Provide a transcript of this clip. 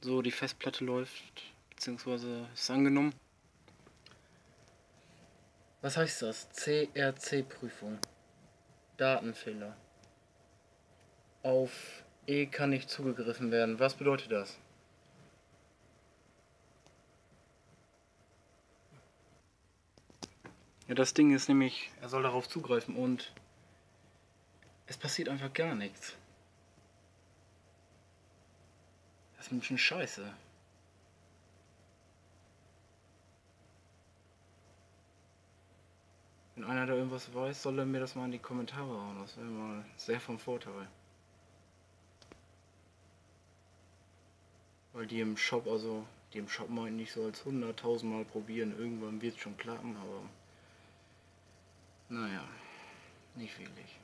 So, die Festplatte läuft, beziehungsweise ist angenommen. Was heißt das? CRC-Prüfung. Datenfehler. Auf E kann nicht zugegriffen werden. Was bedeutet das? Ja, das Ding ist nämlich, er soll darauf zugreifen und es passiert einfach gar nichts. Das ist ein bisschen scheiße. Wenn einer da irgendwas weiß, soll er mir das mal in die Kommentare hauen. Das wäre mal sehr vom Vorteil. Weil die im Shop, also die im Shop meinten nicht so als 100.000 Mal probieren. Irgendwann wird es schon klappen, aber naja, nicht wirklich.